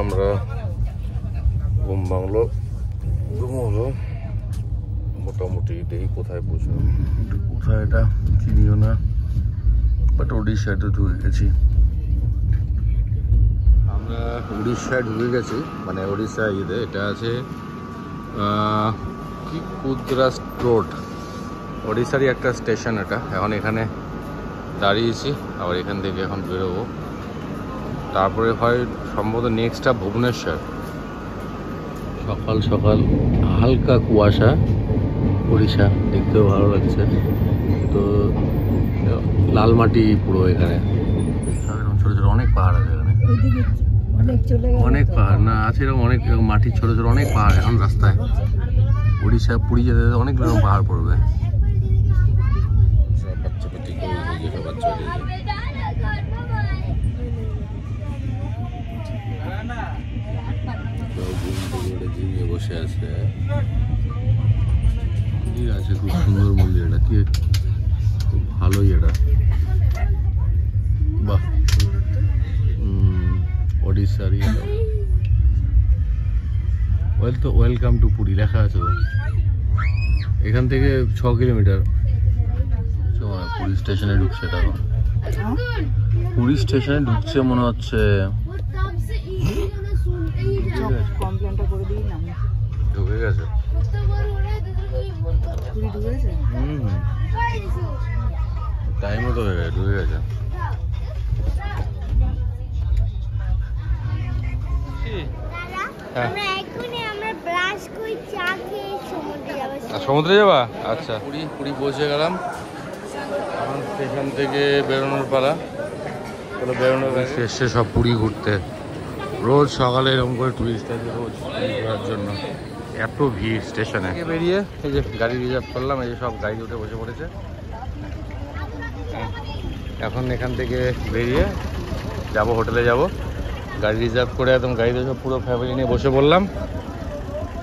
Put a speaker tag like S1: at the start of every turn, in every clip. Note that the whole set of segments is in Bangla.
S1: আমরা ঘুম ভাঙলো। ঘুম হলো। মোটামুটি দেখি কোথায় পৌঁছলাম কোথায় এটা চিনিও না বাট উড়িষ্যায় তো ঢুকে গেছি। আমরা উড়িষ্যায় ঢুকে গেছি মানে উড়িষ্যা ইয়েতে, এটা আছে কি কুদ্রাস রোড। ওড়িশারই একটা স্টেশন এটা। এখন এখানে দাঁড়িয়েছি, আবার এখান থেকে এখন বেরোবো। তারপরে হয় সম্ভবত নেক্সটটা ভুবনেশ্বর। সকাল সকাল হালকা কুয়াশা উড়িষ্যা দেখতেও ভালো লাগছে। তো লাল মাটি পুরো এখানে। এরকম ছোটো ছোটো অনেক পাহাড় আছে এখানে।
S2: অনেক
S1: পাহাড় না আছে এরকম অনেক মাটির ছোটো ছোটো অনেক পাহাড় এখন রাস্তায়। উড়িষ্যা পুরী যেতে যেতে অনেক রকম পাহাড় পড়বে। বাচ্চা পাচ্ছি বাচ্চা ঝিমিয়ে বসে আছে। মন্দির আছে, খুব সুন্দর মন্দির এটা। কি খুব ভালোই এটা। বাহ। ওড়িশারই ওয়েল তো, ওয়েলকাম টু পুরী, লেখা আছে এখান থেকে ছ কিলোমিটার। পুরী স্টেশনে ঢুকছে এটা পুরী স্টেশনে ঢুকছে মনে হচ্ছে।
S2: কমপ্লেনটা করে দিই না।
S1: ঢুকে গেছে। হুম টাইমও তো হয়ে গেছে ঢুকে গেছে। হ্যাঁ
S3: সমুদ্রে
S1: আর সমুদ্রে যাবা? আচ্ছা। পুরী পুরী পৌঁছে গেলাম। এখন স্টেশন থেকে বেরোনোর পালা। চলো বেরোনোর এসছে সব পুরী ঘুরতে। রোজ সকালে এরকম করে টুরিস্ট আছে রোজ ঘোরার জন্য। এত ভিড় স্টেশনে। বেরিয়ে এই যে গাড়ি রিজার্ভ করলাম এই যে সব গাড়ি উঠে বসে পড়েছে। এখন এখান থেকে বেরিয়ে যাব হোটেলে যাব। গাড়ি রিজার্ভ করে একদম গাড়িতে সব পুরো ফ্যামিলি নিয়ে বসে পড়লাম।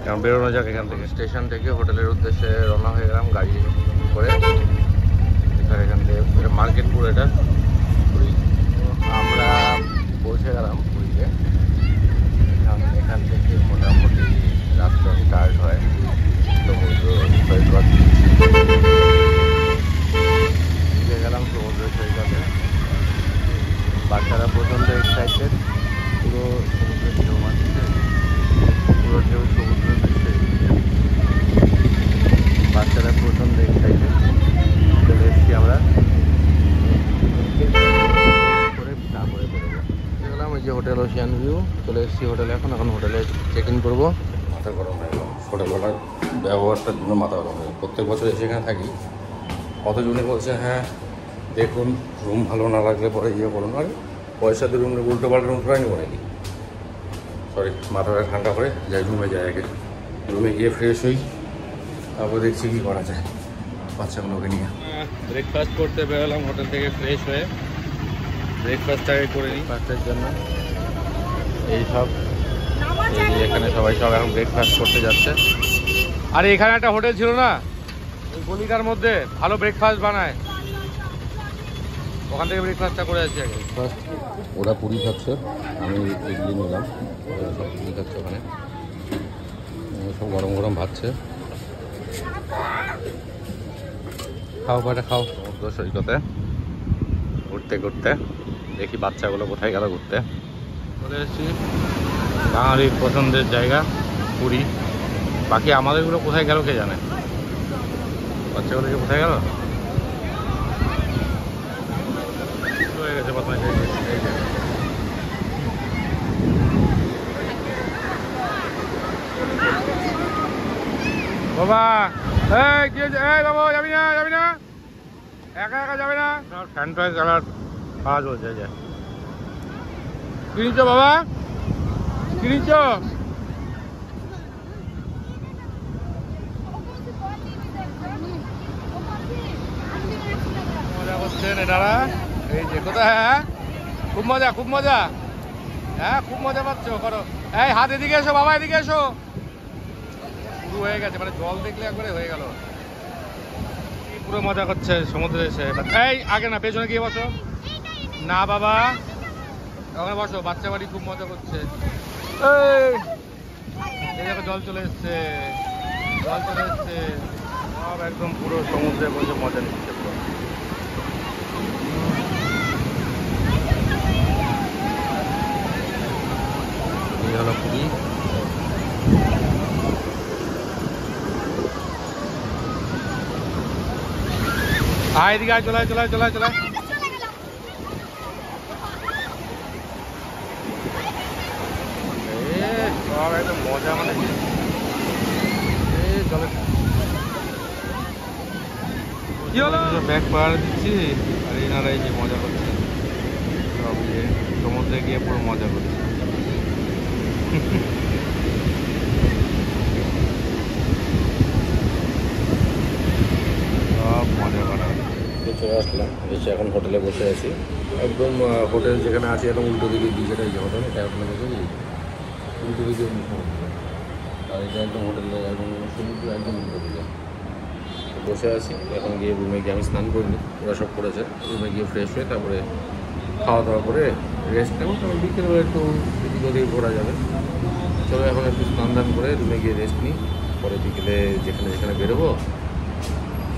S1: এখন বেরোনো যাক এখান থেকে। স্টেশন থেকে হোটেলের উদ্দেশ্যে রওনা হয়ে গেলাম গাড়ি করে। এখানে এখান থেকে মার্কেট পুরো এটা পুরী আমরা পৌঁছে গেলাম পুরীতে এখন এখান থেকে মোটামুটি রাস্তা স্টার্ট হয় সমুদ্র সৈকত ঢুকে গেলাম সমুদ্র সৈকতে বাচ্চারা প্রচণ্ড এক্সাইটেড পুরো সমুদ্রের ঢেউ মারছে পুরো ঢেউ সমুদ্র দেখতে বাচ্চারা প্রচণ্ড এক্সাইটেড চলে এসেছি আমরা করে তারপরে বেরোবো গেলাম ওই যে হোটেল ওশিয়ান ভিউ চলে এসেছি হোটেলে এখন এখন হোটেলে চেক ইন করব। মাথা গরম হয়ে গেল। হোটেলওয়ালার ব্যবহারটার জন্য মাথা গরম হয়ে প্রত্যেক বছর এসে এখানে থাকি। কতজনে বলছে হ্যাঁ দেখুন রুম ভালো না লাগলে পরে ইয়ে করুন আর পয়সা দিয়ে রুম উল্টো পাল্টা রুম করে নিবো নাকি সরি মাথাটা ঠান্ডা করে যাই রুমে যাই আগে। রুমে গিয়ে ফ্রেশ হই তারপর দেখছি কী করা যায় বাচ্চাগুলোকে নিয়ে। ব্রেকফাস্ট করতে বেরোলাম হোটেল থেকে ফ্রেশ হয়ে। ব্রেকফাস্ট আগে করে নিই। ফার্স্টের জন্য। এই সব। এখানে সবাই সব এখন ব্রেকফাস্ট করতে যাচ্ছে। আরে এখানে একটা হোটেল ছিল না? ওই গলিটার মধ্যে ভালো ব্রেকফাস্ট বানায়। ওখান থেকে ব্রেকফাস্টটা করে যাচ্ছি আগে। ফার্স্ট ওরা পুরি খাচ্ছে। আমি ইডলি নিলাম। ওরা সব পুরি খাচ্ছে ওখানে। সব গরম গরম ভাবছে খাও কয়টা খাও। সমুদ্র সৈকতে। ঘুরতে ঘুরতে। দেখি বাচ্চাগুলো কোথায় গেল ঘুরতে। চলে এসেছি। বাঙালির পছন্দের জায়গা, পুরী। বাকি আমাদেরগুলো কোথায় গেল কে জানে? বাচ্চাগুলো যে কোথায় গেল। বাবা, এই, কি যাবি না যাবি না? একা একা যাবে না? ফ্যান টয় চালার পাওয়া চলছে এই যে বাবা? কি নিচ্ছ মজা করছেন হ্যাঁ? খুব মজা খুব মজা। হ্যাঁ খুব মজা পাচ্ছ, করো। এই, হাত এদিকে এসো, বাবা, এদিকে এসো। শুরু হয়ে গেছে মানে জল দেখলে একবারে হয়ে গেল। পুরো মজা করছে সমুদ্রে এসে। এই, আগে না, পেছনে গিয়ে বসো। না, বাবা। ওখানে বসো বাচ্চা বাড়ি খুব মজা করছে। এই! এই দেখো জল চলে এসছে জল চলে এসছে। সব একদম পুরো সমুদ্রে বসে মজা নিচ্ছে পুরো। হলো পুরী। আয় এদিকে আয় চলায় চলায় চলায় চলায় সব একদম মজা মানে কি? কি হলো? ব্যাগ পাহাড় দিচ্ছি আর এনারা এই যে মজা করছে। সব ইয়ে সমুদ্রে গিয়ে পুরো মজা করছে। সব মজা করা চলে আসলাম। এসে এখন হোটেলে বসে আছি। একদম হোটেল যেখানে আছে একদম উল্টো দিকে দিকেটা এই যে হোটেল এটা ওখানে বসে সমুদ্র আর এটা একদম হোটেলে একদম সমুদ্র একদম উল্টো বসে আছি এখন গিয়ে রুমে গিয়ে আমি স্নান করিনি ওরা সব করেছে রুমে গিয়ে ফ্রেশ হয়ে তারপরে খাওয়া দাওয়া করে রেস্ট নেব তারপর বিকেলবেলা একটু এদিক ওদিকে ঘোরা যাবে চলো এখন একটু স্নান দান করে রুমে গিয়ে রেস্ট নিই পরে বিকেলে যেখানে যেখানে বেরোবো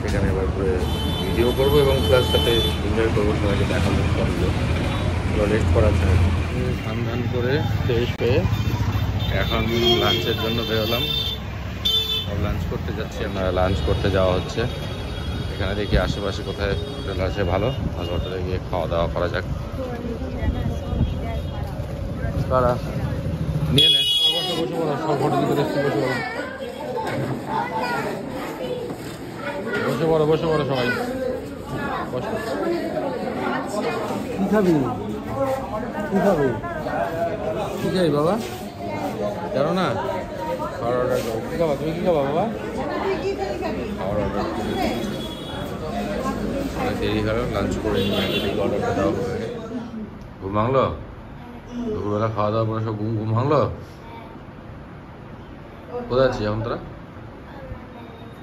S1: সেখানে এবার করে ভিডিও করব এবং প্লাস সাথে এনজয় করব সবাইকে দেখাবো রেস্ট করার জন্য স্নান ধান করে ফ্রেশ হয়ে এখন লাঞ্চের জন্য বেরোলাম। সব লাঞ্চ করতে যাচ্ছি আমরা। লাঞ্চ করতে যাওয়া হচ্ছে। এখানে দেখি আশেপাশে কোথায় হোটেল আছে ভালো। ভালো হোটেলে গিয়ে খাওয়া দাওয়া করা যাক। কারা? নিয়ে নে। বসে বসে বলো সব হোটেল করে বসে বসে পড়ো বসে পড়ো সবাই বসো
S4: কি খাবি? কি খাবি?
S1: কি খাই বাবা? জানো না? খাওয়ার অর্ডার তুমি খাওয়ার অর্ডার লাঞ্চ করে ঘুম ভাঙলো? দুপুরবেলা খাওয়া দাওয়া করে সব ঘুম ঘুম ভাঙলো? কোথায় আছিস এখন তোরা?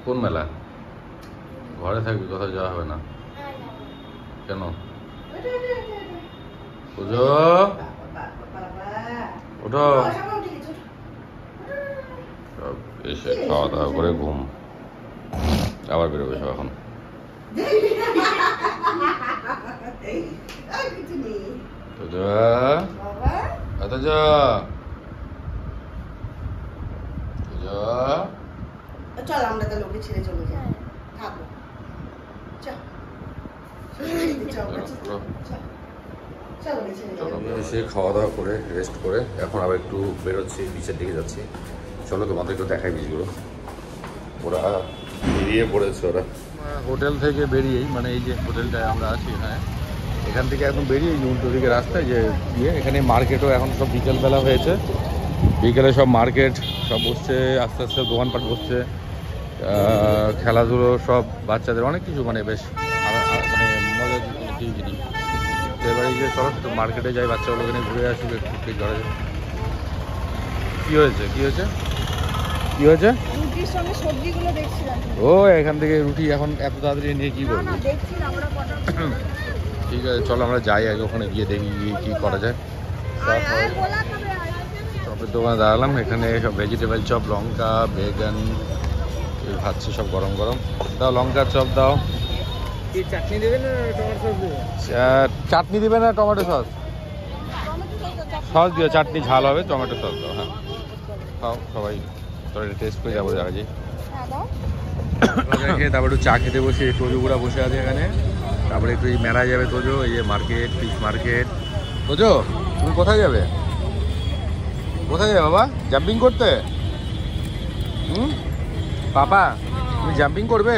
S1: কোন মেলা? ঘরে থাকবি, কোথাও যাওয়া হবে না। কেন? পুজো ওঠো। এসে খাওয়া দাওয়া করে ঘুম। আবার বেরোবে সব এখন।
S5: চল আমরা ছেড়ে চলে যাই। থাকো। চল।
S1: এসে খাওয়া দাওয়া করে রেস্ট করে। এখন আবার একটু বেরোচ্ছি বিচের দিকে যাচ্ছি। চলো তোমাদের একটু দেখাই বিচগুলো ওরা বেরিয়ে পড়েছে ওরা। হোটেল থেকে বেরিয়েই মানে এই যে হোটেলটায় আমরা আছি এখানে, এখান থেকে এখন বেরিয়ে এই উল্টো দিকে রাস্তায় যে ইয়ে এখানে মার্কেটও এখন সব বিকেলবেলা হয়েছে। বিকেলে সব মার্কেট, সব বসছে, আস্তে আস্তে দোকানপাট বসছে খেলাধুলো সব বাচ্চাদের, অনেক কিছু মানে বেশ মানে মজার জিনিস। এবারে এই যে চলো মার্কেটে যাই, বাচ্চাগুলোকে নিয়ে ঘুরে আসবে একটু ঠিক কী হয়েছে? কী হয়েছে? কী হয়েছে?
S2: রুটির সঙ্গে সবজিগুলো দেখছিলাম।
S1: ও এখান থেকে রুটি এখন এত তাড়াতাড়ি নিয়ে কী করব? ঠিক আছে চলো আমরা যাই আগে ওখানে গিয়ে দেখি গিয়ে কী করা যায়। চপের দোকানে দাঁড়ালাম এখানে সব ভেজিটেবল চপ লঙ্কা বেগান ভাবছি সব গরম গরম। দাও লঙ্কার চপ দাও।
S4: চাটনি দেবে না টমেটো সস দেবে?
S1: চা- চাটনি দিবে না টমেটো সস? সস দিও চাটনি ঝাল হবে টমেটো সস দাও হ্যাঁ। খাও সবাই। তোরা টেস্ট করে যাব যায় তারপর একটু চা খেতে বসে তোজোগুড়া বসে আছে এখানে। তারপরে একটু মেলায় যাবে তোজো এই যে মার্কেট ফিশ মার্কেট তোজো তুমি কোথায় যাবে? কোথায় যাবে বাবা? জাম্পিং করতে? হুম? পাপা তুমি জাম্পিং করবে?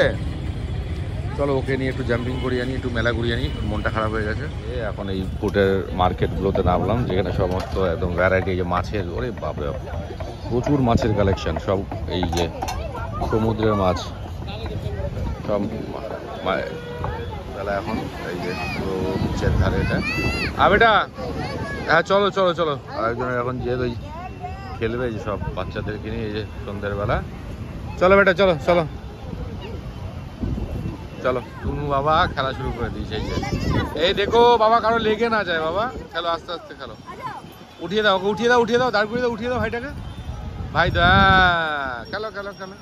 S1: চলো ওকে নিয়ে একটু জাম্পিং করিয়ে আনি একটু মেলা ঘুরিয়ে আনি মনটা খারাপ হয়ে গেছে। এখন এই ফুটের মার্কেটগুলোতে নামলাম যেখানে সমস্ত একদম ভ্যারাইটি যে মাছের ওরে বাপরে বাপ। প্রচুর মাছের কালেকশন সব এই যে সমুদ্রের মাছ। সব বেলা এখন এই যে পুরো বিচের ধারে এটা। আর বেটা! হ্যাঁ চলো চলো চলো। আরেকজনের এখন যেহেতু ওই খেলবে, এই যে সব বাচ্চাদেরকে নিয়ে এই যে সন্ধ্যের বেলা চলো বেটা, চলো চলো। চলো তুমি বাবা খেলা শুরু করে দিয়েছে, এই যে। এই দেখো, বাবা কারও লেগে না যায়, বাবা। খেলো, আস্তে আস্তে খেলো। উঠিয়ে দাও, ওকে উঠিয়ে দাও উঠিয়ে দাও, দাঁড় করিয়ে দাও, উঠিয়ে দাও ভাইটাকে। ভাই দা খেলো খেলো খেলো।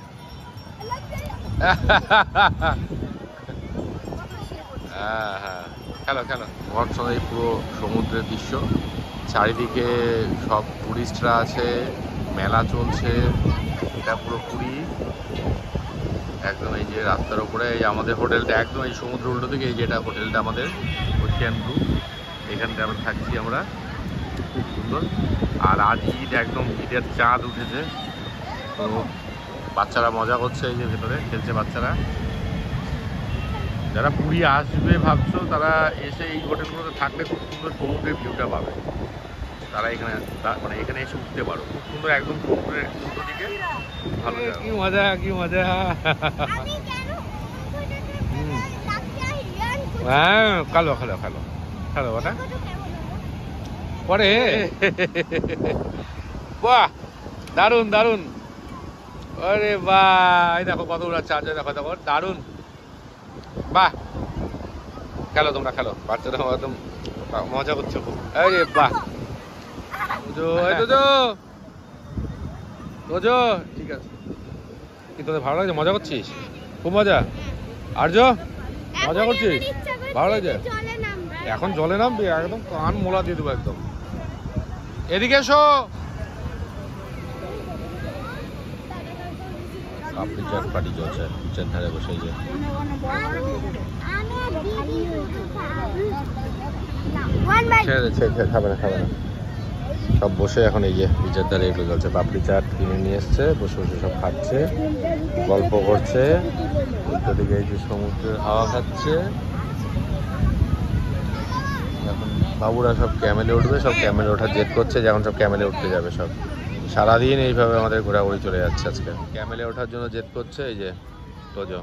S1: হ্যাঁ হ্যাঁ। পুরো সমুদ্রের দৃশ্য। চারিদিকে সব টুরিস্টরা আছে, মেলা চলছে। এটা পুরো পুরী। একদম এই যে রাস্তার উপরে, এই আমাদের হোটেলটা একদম এই সমুদ্র উল্টো থেকে এই যেটা হোটেলটা আমাদের ওশিয়ান ব্লু এখানটা আমরা থাকছি আমরা। খুব সুন্দর। আর আজ ঈদ একদম ঈদের চাঁদ উঠেছে। তো বাচ্চারা মজা করছে এই যে ভেতরে খেলছে বাচ্চারা। যারা পুরী আসবে ভাবছ তারা এসে এই হোটেলগুলোতে থাকলে খুব সুন্দর সমুদ্রের ভিউটা পাবে। তারা এখানে মানে এখানে এসে উঠতে পারো। খুব সুন্দর একদম সমুদ্রের উল্টো দিকে ভালো কি মজা কি মজা। হ্যাঁ কালো খালো খালো। খালো ওটা? পরে? বাহ দারুণ দারুণ আরে বাহ এই দেখো কত উড়া চার্জার দেখো দেখো দারুণ বাহ খেলো তোমরা খেলো। বাচ্চারা একদম মজা করছ খুব। আরে বাহ। ঠিক আছে। কি তোদের ভালো লাগছে? মজা করছিস? খুব মজা। আর্য মজা করছিস? ভালো লাগছে? এখন জলে নামবি একদম কান মোলা দিয়ে দেবো একদম। এদিকে এসো। আপনি চলছে পিচের ধারে বসে যে।
S3: খাব। না,
S1: খাবে না। সব বসে এখন এই যে পিচের ধারে এগুলো চলছে পাপড়ি চাট কিনে নিয়ে এসছে বসে বসে সব খাচ্ছে গল্প করছে। উল্টো দিকে এই যে সমুদ্রের হাওয়া খাচ্ছে এখন বাবুরা সব ক্যামেলে উঠবে, সব ক্যামেলে ওঠার জেদ করছে, যখন সব ক্যামেলে উঠতে যাবে সব। সারাদিন এইভাবে আমাদের ঘোরাঘুরি চলে যাচ্ছে আজকে। ক্যামেলে ওঠার জন্য জেদ করছে, এই যে, তোজো,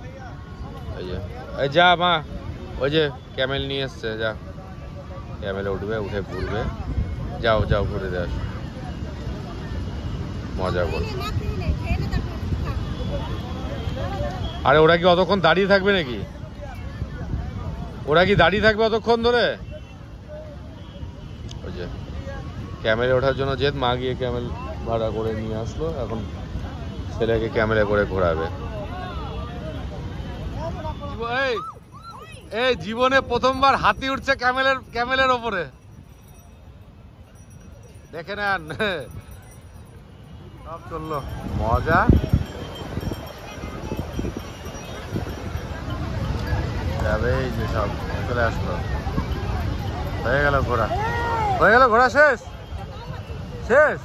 S1: এই যে, এই যা মা, ওই যে ক্যামেল নিয়ে এসছে, যা। ক্যামেলে উঠবে, উঠে ঘুরবে। যাও যাও ঘুরে দে মজা করবে আরে ওরা কি অতক্ষণ দাঁড়িয়ে থাকবে নাকি? ওরা কি দাঁড়িয়ে থাকবে অতক্ষণ ধরে? ওই যে ওঠার জন্য জেদ, মা গিয়ে ক্যামেল ভাড়া করে নিয়ে আসলো, এখন ছেলেকে ক্যামেলে করে ঘোরাবে। এই জীবনে প্রথমবার হাতি উঠছে ক্যামেলের ক্যামেলের ওপরে। দেখে নেন। সব চলল। মজা। যাবে, এই যে সব, চলে আসলো। হয়ে গেল ঘোরা। হয়ে গেল ঘোরা শেষ। শেষ।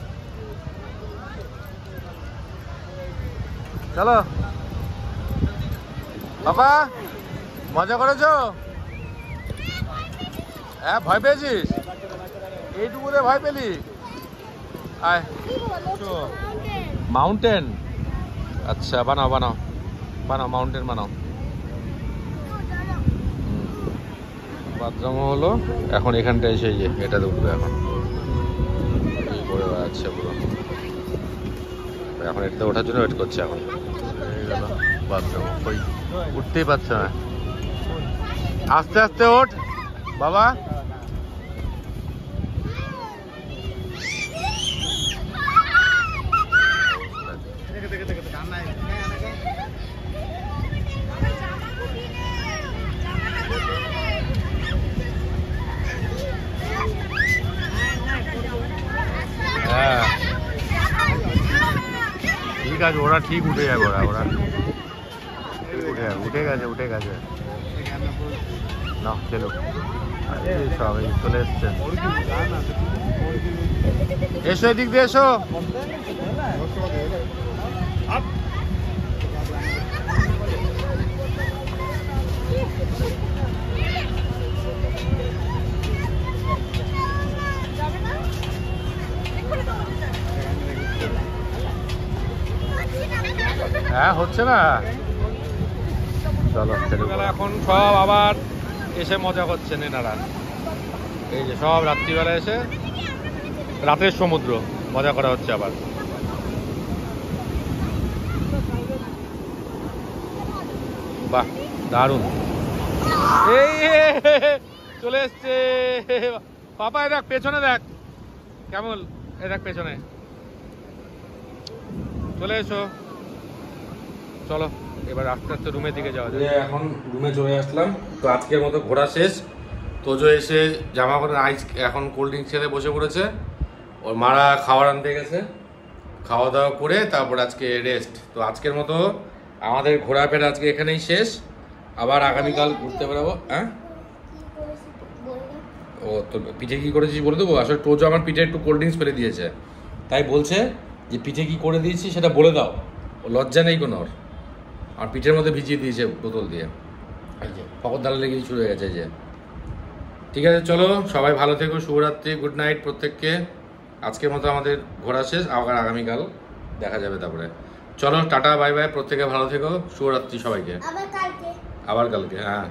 S1: চলো। বাবা মজা করেছ? হ্যাঁ ভয় পেয়েছিস? এইটুকুতে ভয় পেলি? আয়? মাউন্টেন আচ্ছা বানাও বানাও। বানাও মাউন্টেন বানাও। বাথরুমও হলো, এখন এখানটায় এসে যে এটাতে উঠবে এখন। পরে বেড়াচ্ছে পুরো। এখন এটাতে ওঠার জন্য ওয়েট করছে এখন। বাথরুম ওই উঠতেই পারছে না। আস্তে আস্তে ওঠ। বাবা
S4: দেখে দেখে দেখে দেখে আন্না
S1: হ্যাঁ আছে ওরা ঠিক উঠে যাবে ওরা ওরা উঠে গেছে উঠে গেছে। না চলো সব এই চলে এসছে। এসো এদিক দিয়ে, এসো। হ্যাঁ হচ্ছে না। চলো এখন সব আবার এসে মজা করছেন এনারা। এই যে সব রাত্রিবেলা এসে রাতের সমুদ্র মজা করা হচ্ছে আবার। বাহ দারুণ। এই চলে এসছে। পাপা দেখ পেছনে দেখ। কেমন? এ দেখ পেছনে। চলে এসো। চলো, এবার আস্তে আস্তে রুমের দিকে যাওয়া যায় এখন রুমে চলে আসলাম, তো আজকের মতো ঘোরা শেষ। তোজো এসে জামা করে আইস এখন কোল্ড ড্রিঙ্ক ছেড়ে বসে পড়েছে। ওর মারা খাবার আনতে গেছে। খাওয়া দাওয়া করে তারপর আজকে রেস্ট তো আজকের মতো আমাদের ঘোরাফেরা আজকে এখানেই শেষ। আবার আগামীকাল ঘুরতে বেরোবো হ্যাঁ? ও, তো পিঠে কি করেছিস বলে দেবো? আসলে টোজো আমার পিঠে একটু কোল্ড ড্রিঙ্কস ফেলে দিয়েছে। তাই বলছে যে পিঠে কী করে দিয়েছি সেটা বলে দাও। লজ্জা নেই কোনো ওর। আর পিঠের মধ্যে ভিজিয়ে দিয়েছে বোতল দিয়ে। এই যে। ফকর দালা লেগে শুরু হয়ে গেছে যে। ঠিক আছে চলো সবাই ভালো থেকো শুভরাত্রি গুড নাইট প্রত্যেককে। আজকের মতো আমাদের ঘোরা শেষ আবার আগামীকাল দেখা যাবে তারপরে। চলো টাটা বাই বাই প্রত্যেকে ভালো থেকো শুভরাত্রি সবাইকে। আবার কালকে হ্যাঁ।